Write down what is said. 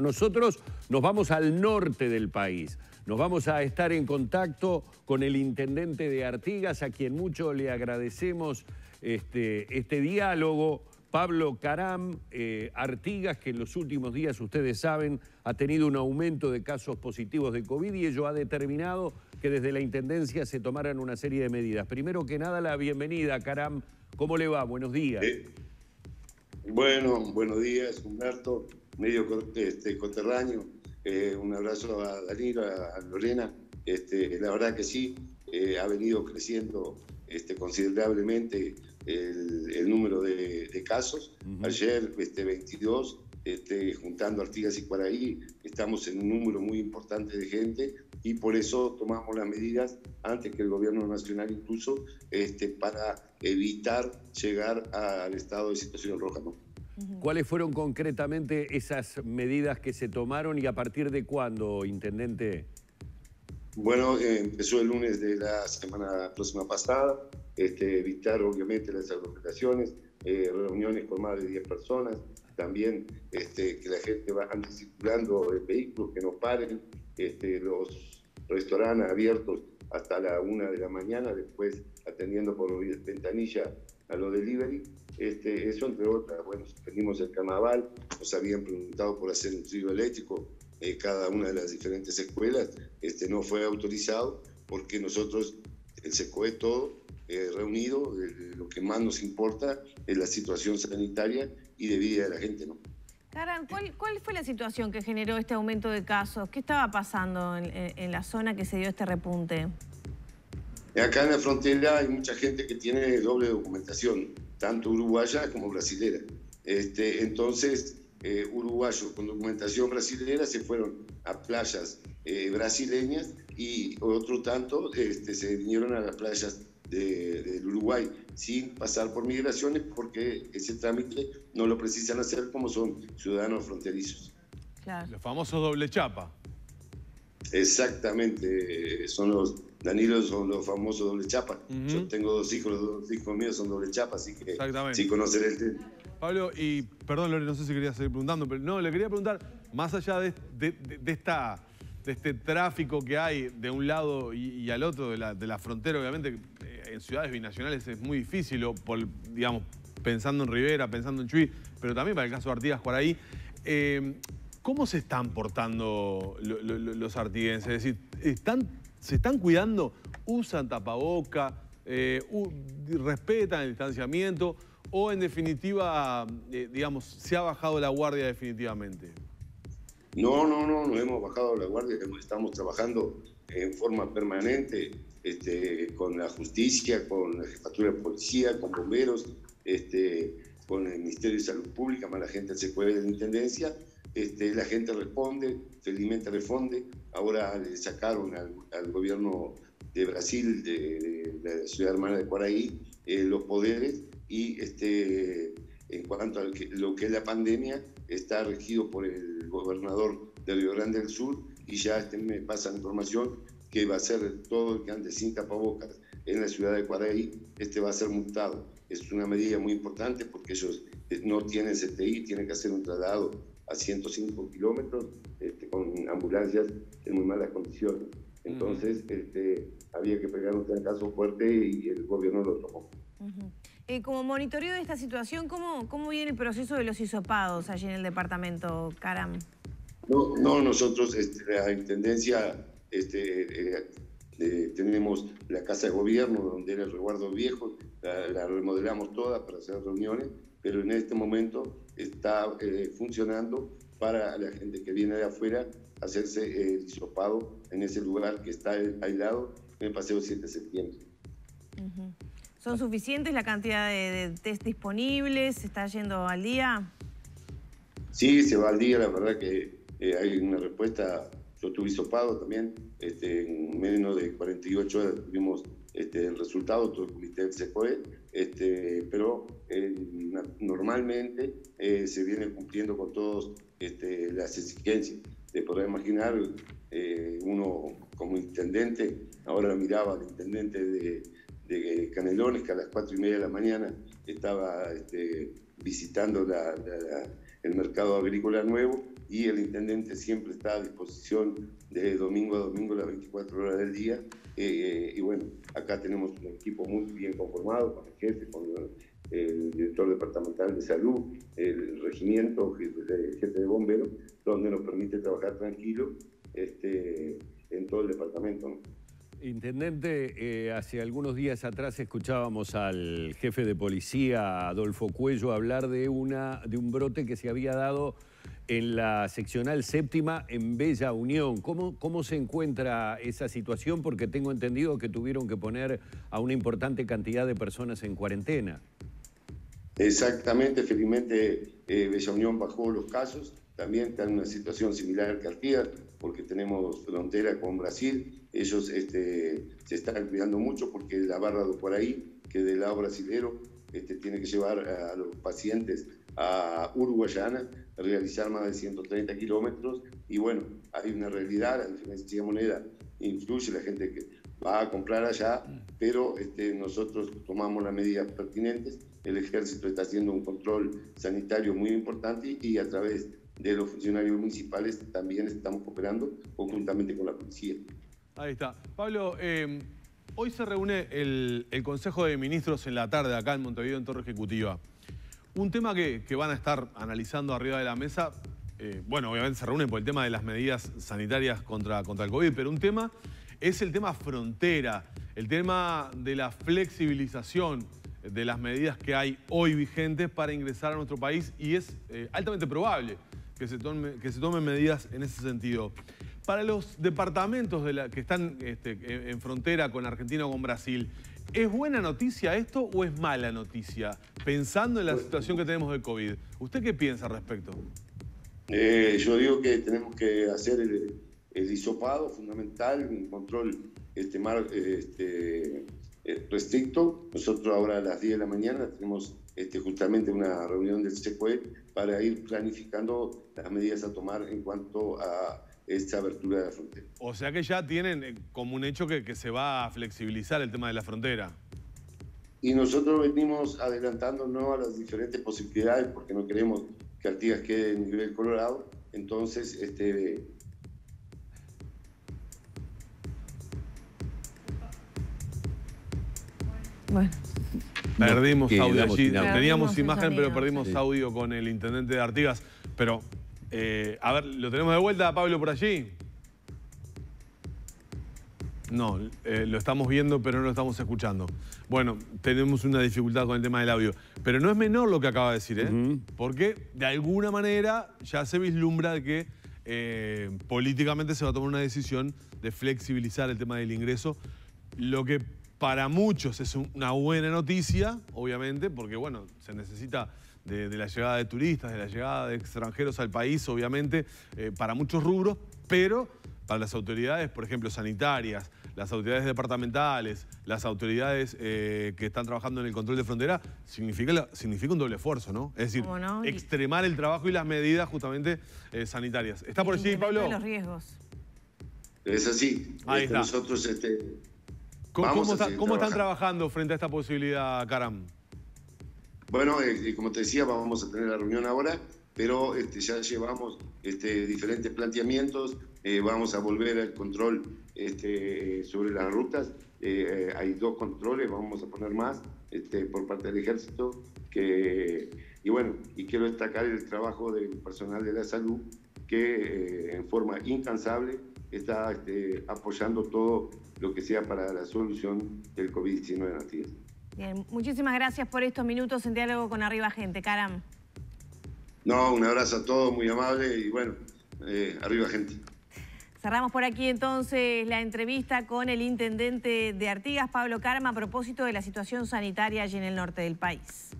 Nosotros nos vamos al norte del país. Nos vamos a estar en contacto con el intendente de Artigas, a quien mucho le agradecemos este, este diálogo. Pablo Caram, eh, Artigas, que en los últimos días, ustedes saben, ha tenido un aumento de casos positivos de COVID y ello ha determinado que desde la Intendencia se tomaran una serie de medidas. Primero que nada, la bienvenida, Caram. ¿Cómo le va? Buenos días. Eh, bueno, buenos días, Humberto medio este, coterráneo. Eh, un abrazo a Danilo, a, Lorena. Este, la verdad que sí, eh, ha venido creciendo este, considerablemente el, número de, casos. Ayer, este, 22, este, juntando Artigas y Cuaraí, estamos en un número muy importante de gente y por eso tomamos las medidas antes que el gobierno nacional incluso este, para evitar llegar al estado de situación roja. ¿no? ¿Cuáles fueron concretamente esas medidas que se tomaron y a partir de cuándo, intendente? Bueno, eh, empezó el lunes de la semana próxima pasada, este, evitar obviamente las aglomeraciones, eh, reuniones con más de 10 personas, también este, que la gente va circulando el vehículo, que no paren, este, los restaurantes abiertos hasta la una de la mañana, después atendiendo por ventanilla a los delivery. Este, eso entre otras, bueno, suspendimos el carnaval, nos habían preguntado por hacer un trío eléctrico, eh, cada una de las diferentes escuelas, este, no fue autorizado porque nosotros, el SECOE todo, eh, reunido, lo que más nos importa es la situación sanitaria y de vida de la gente, ¿no? Karan, ¿cuál, fue la situación que generó este aumento de casos? ¿Qué estaba pasando en la zona que se dio este repunte? Acá en la frontera hay mucha gente que tiene doble documentación, tanto uruguaya como brasilera. Este, entonces, eh, uruguayos con documentación brasilera se fueron a playas eh, brasileñas y otro tanto este, se vinieron a las playas del Uruguay sin pasar por migraciones porque ese trámite no lo precisan hacer como son ciudadanos fronterizos. Claro. Los famosos doble chapa. Exactamente, son los Danilo son los famosos doble chapa. Yo tengo dos hijos, los dos hijos míos son doble chapa, así que sí conocer el tema. Pablo, y perdón, Lore, no sé si quería seguir preguntando, pero no, le quería preguntar, más allá de, esta, de este tráfico que hay de un lado y, al otro de la, de la, frontera, obviamente eh, en ciudades binacionales es muy difícil, o por, digamos, pensando en Rivera, pensando en Chuy, pero también para el caso de Artigas por ahí. Eh, ¿Cómo se están portando los artiguenses? Es decir, ¿están se están cuidando, usan tapaboca, eh, respetan el distanciamiento o en definitiva, eh, digamos, se ha bajado la guardia definitivamente? No, no, no, no hemos bajado la guardia, estamos trabajando en forma permanente este, con la justicia, con la jefatura de policía, con bomberos, este, con el Ministerio de Salud Pública, más la gente se puede de Intendencia, este, la gente responde, felizmente responde. Ahora le sacaron al, gobierno de Brasil, de, la ciudad hermana de Cuaraí, eh, los poderes y este, en cuanto a lo que es la pandemia, está regido por el gobernador de Río Grande del Sur y ya este, me pasa información que va a ser todo el que ande sin tapabocas en la ciudad de Cuaraí, este va a ser multado. Es una medida muy importante porque ellos eh, no tienen CTI, tienen que hacer un traslado a 105 kilómetros este, con ambulancias en muy malas condiciones. Entonces, este, había que pegar un caso fuerte y el gobierno lo tomó. Eh, como monitoreo de esta situación, ¿cómo, ¿cómo viene el proceso de los hisopados allí en el departamento, Caram? No, no nosotros, este, la Intendencia, este, eh, eh, tenemos la Casa de Gobierno, donde era el resguardo viejo, la, la remodelamos toda para hacer reuniones, pero en este momento está eh, funcionando para la gente que viene de afuera hacerse el hisopado en ese lugar que está aislado en el Paseo 7 de septiembre. ¿Son suficientes la cantidad de, test disponibles? ¿Se está yendo al día? Sí, se va al día, la verdad que eh, hay una respuesta. Yo tuve hisopado también, este, en menos de 48 horas tuvimos este, el resultado, todo el comité del SECOE, este, pero eh, normalmente eh, se viene cumpliendo con todas este, las exigencias. De poder imaginar, eh, uno como intendente, ahora miraba al intendente de, Canelones, que a las cuatro y media de la mañana estaba este, visitando el mercado agrícola nuevo y el intendente siempre está a disposición de domingo a domingo las 24 horas del día. Eh, y bueno, acá tenemos un equipo muy bien conformado con el jefe, con el, director departamental de salud, el regimiento, el jefe de bomberos, donde nos permite trabajar tranquilo este, en todo el departamento. Intendente, eh, hace algunos días atrás escuchábamos al jefe de policía, Adolfo Cuello, hablar de, una, de un brote que se había dado en la seccional séptima en Bella Unión. ¿Cómo, ¿Cómo se encuentra esa situación? Porque tengo entendido que tuvieron que poner a una importante cantidad de personas en cuarentena. Exactamente, felizmente eh, Bella Unión bajó los casos. También está en una situación similar que Artigas, porque tenemos frontera con Brasil. Ellos este, se están cuidando mucho porque la barra de por ahí, que del lado brasilero, este, tiene que llevar a los pacientes a Uruguayana, realizar más de 130 kilómetros. Y bueno, hay una realidad, la diferencia de moneda influye la gente que va a comprar allá, pero este, nosotros tomamos las medidas pertinentes. El ejército está haciendo un control sanitario muy importante y a través de los funcionarios municipales también estamos cooperando conjuntamente con la policía. Ahí está. Pablo, eh, hoy se reúne el, el Consejo de Ministros en la tarde acá en Montevideo en Torre Ejecutiva. Un tema que, van a estar analizando arriba de la mesa, eh, bueno, obviamente se reúnen por el tema de las medidas sanitarias contra, contra el COVID, pero un tema es el tema frontera, el tema de la flexibilización de las medidas que hay hoy vigentes para ingresar a nuestro país y es eh, altamente probable que se, que se tomen medidas en ese sentido. Para los departamentos que están este, en frontera con Argentina o con Brasil, ¿Es buena noticia esto o es mala noticia? Pensando en la situación que tenemos de COVID. ¿Usted qué piensa al respecto? Eh, yo digo que tenemos que hacer el, el hisopado fundamental, un control este, mar, este, eh, restricto. Nosotros ahora a las 10 de la mañana tenemos este, justamente una reunión del SECUE para ir planificando las medidas a tomar en cuanto a esta abertura de la frontera. O sea que ya tienen eh, como un hecho que, se va a flexibilizar el tema de la frontera. Y nosotros venimos adelantándonos a las diferentes posibilidades porque no queremos que Artigas quede en nivel Colorado. Entonces, este, Bueno. Perdimos audio allí. Teníamos imagen, pero perdimos audio con el intendente de Artigas. Pero eh, a ver, ¿lo tenemos de vuelta, Pablo, por allí? No, eh, lo estamos viendo, pero no lo estamos escuchando. Bueno, tenemos una dificultad con el tema del audio. Pero no es menor lo que acaba de decir, ¿eh? Porque de alguna manera ya se vislumbra que eh, políticamente se va a tomar una decisión de flexibilizar el tema del ingreso, lo que para muchos es una buena noticia, obviamente, porque bueno, se necesita de, la llegada de turistas, de la llegada de extranjeros al país, obviamente, eh, para muchos rubros, pero para las autoridades, por ejemplo, sanitarias, las autoridades departamentales, las autoridades eh, que están trabajando en el control de frontera, significa, significa un doble esfuerzo, ¿no? Es decir, extremar el trabajo y las medidas justamente eh, sanitarias. ¿Está por allí, Pablo? los riesgos. Es así. Ahí este, está. Nosotros, este, ¿Cómo, ¿cómo están trabajando frente a esta posibilidad, Caram? Bueno, eh, como te decía, vamos a tener la reunión ahora, pero este, ya llevamos este, diferentes planteamientos, eh, vamos a volver al control este, sobre las rutas, eh, hay dos controles, vamos a poner más este, por parte del ejército, que, y bueno, y quiero destacar el trabajo del personal de la salud, que en forma incansable está este, apoyando todo lo que sea para la solución del COVID-19 en Asturias. Bien, muchísimas gracias por estos minutos en diálogo con Arriba Gente. Caram. No, un abrazo a todos, muy amable y bueno, eh, arriba gente. Cerramos por aquí entonces la entrevista con el intendente de Artigas, Pablo Carma, a propósito de la situación sanitaria allí en el norte del país.